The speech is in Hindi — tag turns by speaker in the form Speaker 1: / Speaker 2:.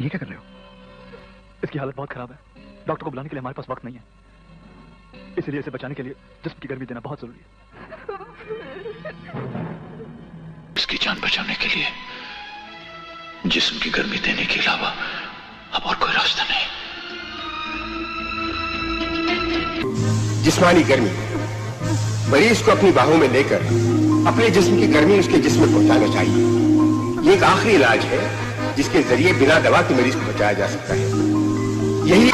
Speaker 1: ये क्या कर रहे हो?
Speaker 2: इसकी हालत बहुत खराब है। डॉक्टर को बुलाने के लिए हमारे पास वक्त नहीं है। इसलिए इसे बचाने के लिए जिसम की गर्मी देना बहुत ज़रूरी है।
Speaker 3: इसकी जान बचाने के लिए जिसम की गर्मी देने के अलावा अब और कोई रास्ता नहीं।
Speaker 4: जिस्मानी गर्मी। मरीज़ को अपनी बाहों में लेकर अपने जिस्म की गर्मी उसके जिस्म में पहुंचाना चाहिए। ये एक आखिरी इलाज है। जिसके ज़रिए बिना दवा के मरीज़ को बचाया जा सकता है। यही